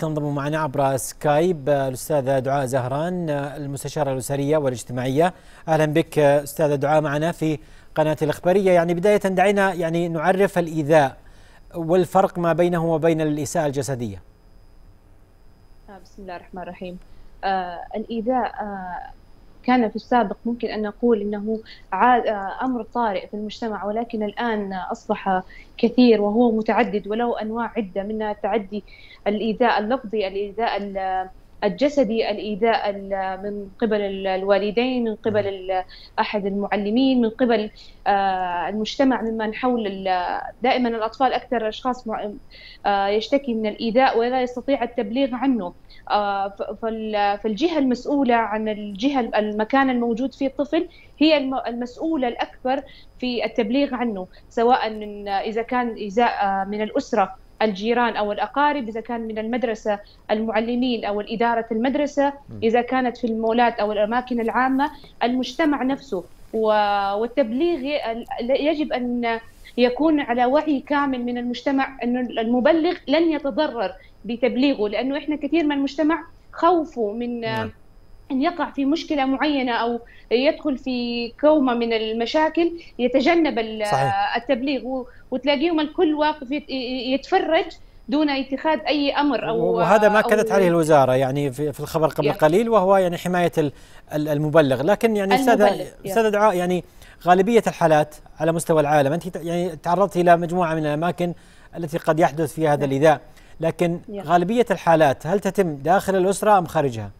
تنضم معنا عبر سكايب الأستاذة دعاء زهران المستشارة الأسرية والاجتماعية. أهلا بك أستاذة دعاء معنا في قناة الإخبارية. يعني بداية دعينا يعني نعرف الإيذاء والفرق ما بينه وبين الإساءة الجسدية. بسم الله الرحمن الرحيم. آه الإيذاء آه كان في السابق ممكن أن نقول أنه عاد أمر طارئ في المجتمع ولكن الآن أصبح كثير وهو متعدد وله أنواع عدة منها تعدي الإيذاء اللفظي الإيذاء الجسدي الإيذاء من قبل الوالدين من قبل أحد المعلمين من قبل المجتمع ممن حول دائما الأطفال أكثر أشخاص يشتكي من الإيذاء ولا يستطيع التبليغ عنه. فالجهة المسؤولة عن الجهة المكان الموجود فيه الطفل هي المسؤولة الأكبر في التبليغ عنه سواء من إذا كان إيذاء من الأسرة الجيران أو الأقارب إذا كان من المدرسة المعلمين أو إدارة المدرسة إذا كانت في المولات أو الأماكن العامة المجتمع نفسه والتبليغ يجب أن يكون على وعي كامل من المجتمع انه المبلغ لن يتضرر بتبليغه لأنه إحنا كثير من المجتمع خوفوا من إن يقع في مشكلة معينة أو يدخل في كومة من المشاكل يتجنب صحيح. التبليغ. وتلاقيهم الكل واقف يتفرج دون اتخاذ أي أمر أو وهذا ما كانت عليه الوزارة يعني في الخبر قبل يعني قليل وهو يعني حماية المبلغ. لكن يعني استاذه دعاء يعني غالبية الحالات على مستوى العالم أنت يعني تعرضت إلى مجموعة من الأماكن التي قد يحدث فيها هذا الإيذاء. لكن غالبية الحالات هل تتم داخل الأسرة أم خارجها؟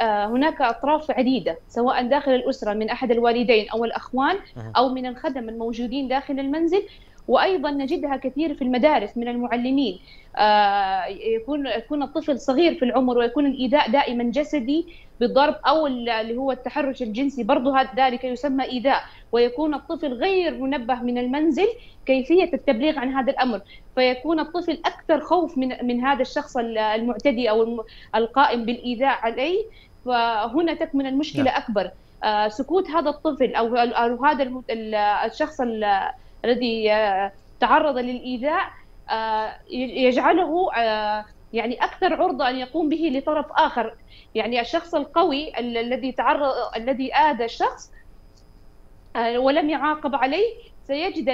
هناك أطراف عديدة سواء داخل الأسرة من أحد الوالدين أو الأخوان أو من الخدم الموجودين داخل المنزل. وأيضا نجدها كثير في المدارس من المعلمين. يكون يكون الطفل صغير في العمر ويكون الايذاء دائما جسدي بالضرب أو اللي هو التحرش الجنسي برضه ذلك يسمى ايذاء ويكون الطفل غير منبه من المنزل كيفية التبليغ عن هذا الأمر. فيكون الطفل أكثر خوف من من هذا الشخص المعتدي أو القائم بالايذاء عليه. فهنا تكمن المشكلة أكبر. سكوت هذا الطفل أو أو هذا الشخص الذي تعرض للإيذاء يجعله يعني أكثر عرضة أن يقوم به لطرف آخر. يعني الشخص القوي الذي تعرض الذي آذى الشخص ولم يعاقب عليه سيجد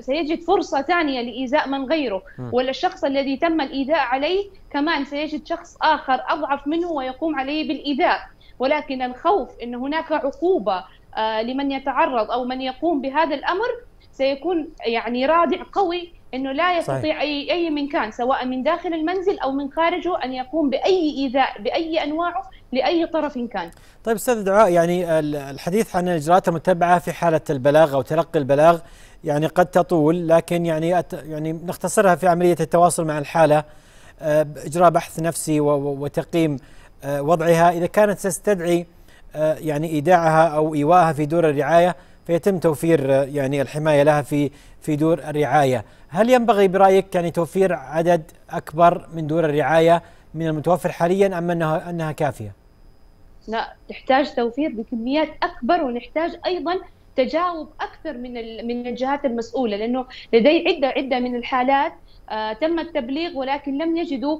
سيجد فرصة ثانية لإيذاء من غيره. ولا الشخص الذي تم الإيذاء عليه كمان سيجد شخص آخر أضعف منه ويقوم عليه بالإيذاء. ولكن الخوف إن هناك عقوبة لمن يتعرض أو من يقوم بهذا الأمر سيكون يعني رادع قوي إنه لا يستطيع صحيح. اي أي من كان سواء من داخل المنزل أو من خارجه أن يقوم بأي ايذاء بأي أنواعه لأي طرف كان. طيب أستاذ دعاء يعني الحديث عن الإجراءات المتبعة في حالة البلاغ أو تلقي البلاغ يعني قد تطول لكن يعني يعني نختصرها في عملية التواصل مع الحالة إجراء بحث نفسي وتقييم وضعها إذا كانت تستدعي يعني إيداعها أو ايواءها في دور الرعاية فيتم توفير يعني الحماية لها في في دور الرعاية، هل ينبغي برأيك يعني توفير عدد أكبر من دور الرعاية من المتوفر حاليا أم أنها أنها كافية؟ لا تحتاج توفير بكميات أكبر ونحتاج أيضا تجاوب أكثر من من الجهات المسؤولة لأنه لدي عدة عدة من الحالات آه تم التبليغ ولكن لم يجدوا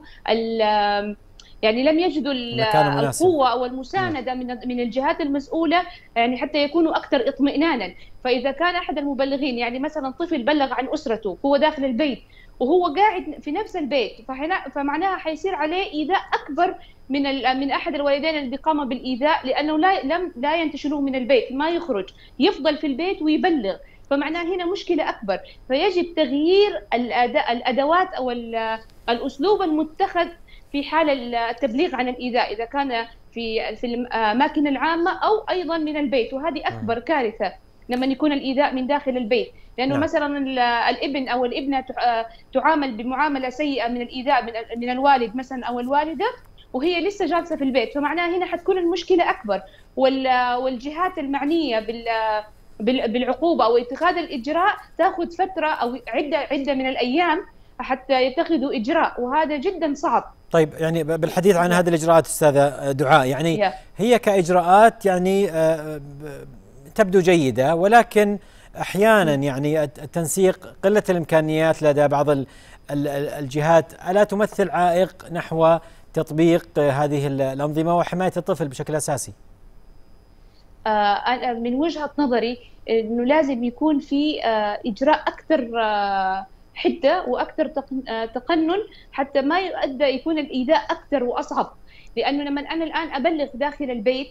يعني لم يجدوا القوة أو المساندة من من الجهات المسؤولة يعني حتى يكونوا أكثر اطمئنانا. فإذا كان أحد المبلغين يعني مثلا طفل بلغ عن أسرته هو داخل البيت وهو قاعد في نفس البيت فمعناها حيصير عليه إيذاء أكبر من من أحد الوالدين اللي قام بالإيذاء لأنه لا لم لا ينتشلوه من البيت ما يخرج يفضل في البيت ويبلغ. فمعناه هنا مشكلة أكبر. فيجب تغيير الأدوات أو الأسلوب المتخذ في حال التبليغ عن الإيذاء إذا كان في في الاماكن العامة أو أيضا من البيت. وهذه أكبر كارثة لما يكون الإيذاء من داخل البيت. لأنه نعم. مثلا الإبن أو الإبنة تعامل بمعاملة سيئة من الإيذاء من الوالد مثلا أو الوالدة وهي لسه جالسة في البيت. فمعناها هنا حتكون المشكلة أكبر. والجهات المعنية بال بالعقوبة أو اتخاذ الإجراء تأخذ فترة أو عده عدة من الأيام حتى يتخذوا إجراء. وهذا جدا صعب. طيب يعني بالحديث عن هذه الإجراءات أستاذة دعاء يعني هي كإجراءات يعني تبدو جيدة ولكن أحيانا يعني التنسيق قلة الإمكانيات لدى بعض الجهات. ألا تمثل عائق نحو تطبيق هذه الأنظمة وحماية الطفل بشكل أساسي؟ آه، من وجهة نظري أنه لازم يكون في آه، إجراء أكثر آه، حدة وأكثر تقنن حتى ما يؤدى يكون الإيذاء أكثر وأصعب. لأنه لما أنا الآن أبلغ داخل البيت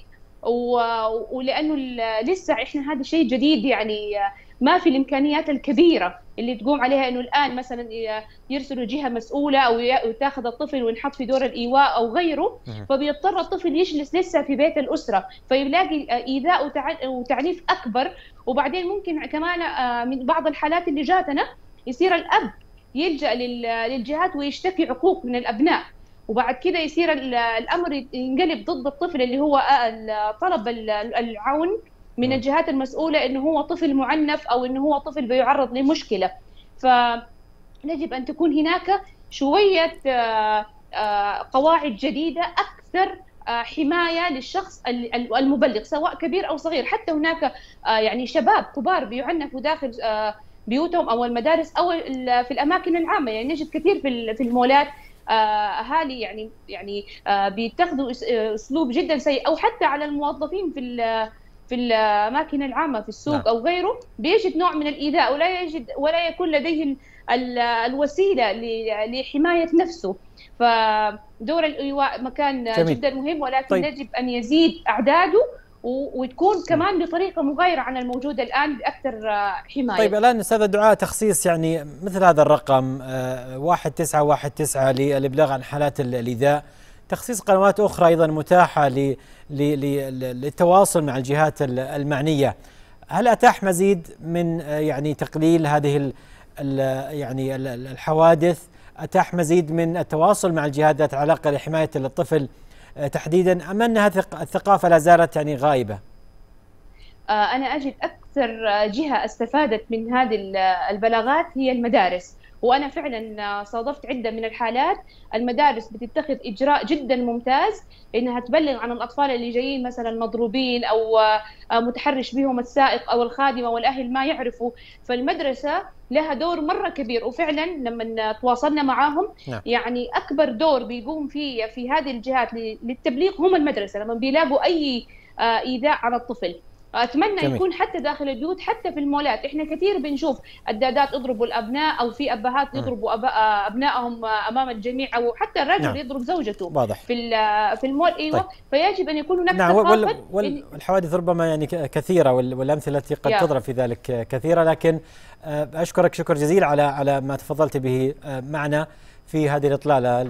ولأنه لسه إحنا هذا شيء جديد يعني ما في الإمكانيات الكبيرة اللي تقوم عليها إنه الآن مثلا يرسلوا جهة مسؤولة أو تاخذ الطفل وينحط في دور الإيواء أو غيره فبيضطر الطفل يجلس لسه في بيت الأسرة فيلاقي إيذاء وتعنيف أكبر. وبعدين ممكن كمان آه، من بعض الحالات اللي جاتنا يصير الأب يلجأ للجهات ويشتكي عقوق من الأبناء. وبعد كده يصير الأمر ينقلب ضد الطفل اللي هو آه، طلب العون من الجهات المسؤولة إنه هو طفل معنف أو إنه هو طفل بيعرض لمشكلة. فيجب أن تكون هناك شوية آه، آه، قواعد جديدة أكثر حماية للشخص المبلغ سواء كبير أو صغير. حتى هناك يعني شباب كبار بيعنفوا داخل بيوتهم أو المدارس أو في الأماكن العامة يعني نجد كثير في في المولات آه، أهالي يعني يعني آه، بيتخذوا أسلوب جدا سيء أو حتى على الموظفين في في الأماكن العامة في السوق نعم. أو غيره بيجد نوع من الإيذاء ولا يجد ولا يكون لديه الوسيلة لحماية نفسه فدور الإيواء مكان جميل. جدا مهم ولكن طيب. يجب أن يزيد أعداده وتكون كمان بطريقة مغايرة عن الموجودة الآن بأكثر آه، حماية. طيب الآن أستاذ دعاء تخصيص يعني مثل هذا الرقم 1919 آه، للابلاغ عن حالات الإيذاء تخصيص قنوات أخرى أيضا متاحة للتواصل مع الجهات المعنية. هل أتاح مزيد من آه، يعني تقليل هذه يعني الحوادث؟ أتاح مزيد من التواصل مع الجهات ذات علاقة لحماية الطفل تحديدا أم أنها الثقافة لا زالت يعني غائبة؟ آه، أنا أجد أكثر جهة استفادت من هذه البلاغات هي المدارس وأنا فعلا صادفت عدة من الحالات. المدارس بتتخذ إجراء جدا ممتاز إنها تبلغ عن الأطفال اللي جايين مثلا مضروبين أو متحرش بهم السائق أو الخادمة والأهل ما يعرفوا. فالمدرسة لها دور مرة كبير وفعلا لما تواصلنا معاهم نعم. يعني أكبر دور بيقوم فيه في هذه الجهات للتبليغ هم المدرسة لما بيلاقوا أي إيذاء على الطفل. أتمنى جميل. يكون حتى داخل البيوت حتى في المولات إحنا كثير بنشوف الدادات يضربوا الأبناء أو في أبهات يضربوا أبنائهم أمام الجميع أو حتى الرجل نعم. يضرب زوجته واضح. في في المول أيوه طيب. فيجب أن يكون هناك نعم وال والحوادث ربما يعني كثيرة والأمثلة التي قد تضرب في ذلك كثيرة لكن آه، أشكرك شكر جزيل على على ما تفضلت به آه، معنا في هذه الإطلالة